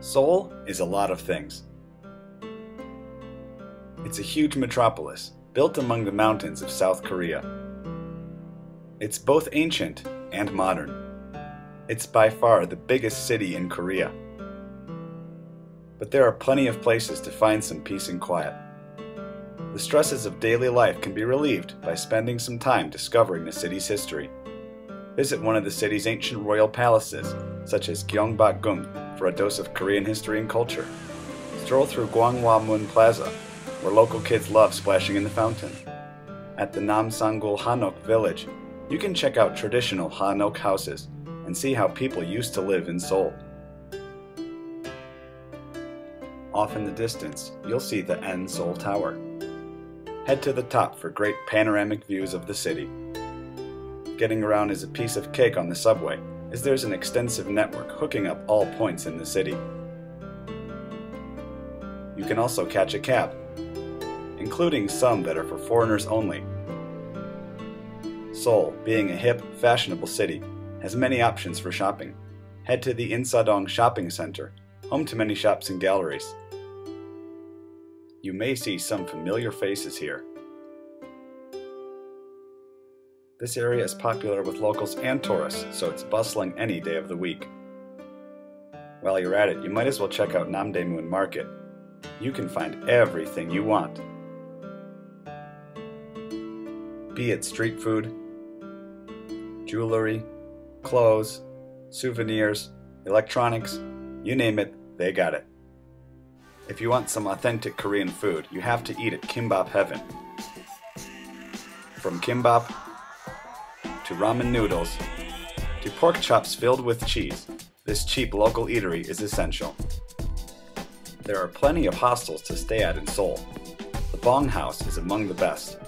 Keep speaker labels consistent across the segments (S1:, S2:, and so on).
S1: Seoul is a lot of things. It's a huge metropolis built among the mountains of South Korea. It's both ancient and modern. It's by far the biggest city in Korea. But there are plenty of places to find some peace and quiet. The stresses of daily life can be relieved by spending some time discovering the city's history. Visit one of the city's ancient royal palaces, such as Gyeongbokgung, for a dose of Korean history and culture. Stroll through Gwanghwamun Plaza, where local kids love splashing in the fountain. At the Namsangol Hanok village, you can check out traditional Hanok houses and see how people used to live in Seoul. Off in the distance, you'll see the N Seoul Tower. Head to the top for great panoramic views of the city. Getting around is a piece of cake on the subway, as there's an extensive network hooking up all points in the city. You can also catch a cab, including some that are for foreigners only. Seoul, being a hip, fashionable city, has many options for shopping. Head to the Insadong Shopping Center, home to many shops and galleries. You may see some familiar faces here. This area is popular with locals and tourists, so it's bustling any day of the week. While you're at it, you might as well check out Namdaemun Market. You can find everything you want. Be it street food, jewelry, clothes, souvenirs, electronics, you name it, they got it. If you want some authentic Korean food, you have to eat at Kimbap Heaven. From kimbap to ramen noodles to pork chops filled with cheese, this cheap local eatery is essential. There are plenty of hostels to stay at in Seoul. The Bong House is among the best.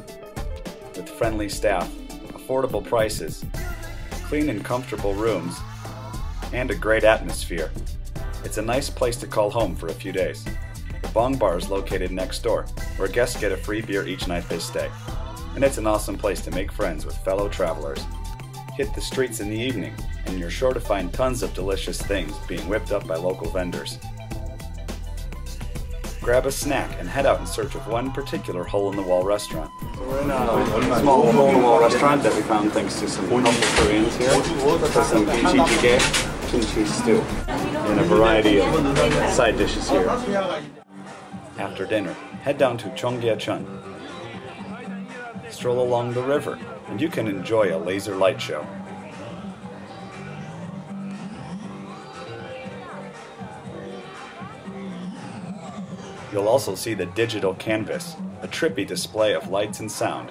S1: With friendly staff, affordable prices, clean and comfortable rooms, and a great atmosphere. It's a nice place to call home for a few days. The Bong Bar is located next door, where guests get a free beer each night they stay and it's an awesome place to make friends with fellow travelers. Hit the streets in the evening, and you're sure to find tons of delicious things being whipped up by local vendors. Grab a snack and head out in search of one particular hole in the wall restaurant. We're in a small hole in the wall restaurant that we found thanks to some helpful Koreans here. For some kimchi jjigae, kimchi stew, and a variety of side dishes here. After dinner, head down to Cheonggyecheon stroll along the river, and you can enjoy a laser light show. You'll also see the digital canvas, a trippy display of lights and sound.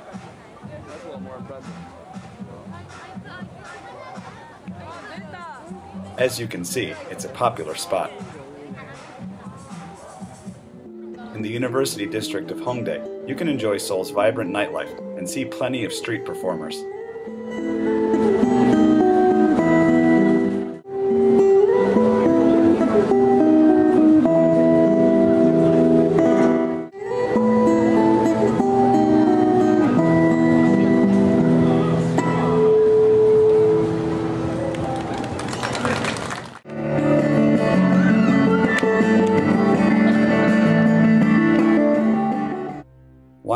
S1: As you can see, it's a popular spot. In the University District of Hongdae, you can enjoy Seoul's vibrant nightlife and see plenty of street performers.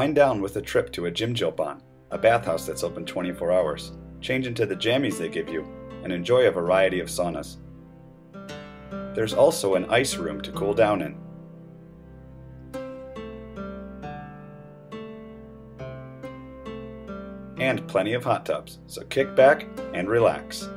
S1: Wind down with a trip to a Jimjilbang, a bathhouse that's open 24 hours. Change into the jammies they give you, and enjoy a variety of saunas. There's also an ice room to cool down in. And plenty of hot tubs, so kick back and relax.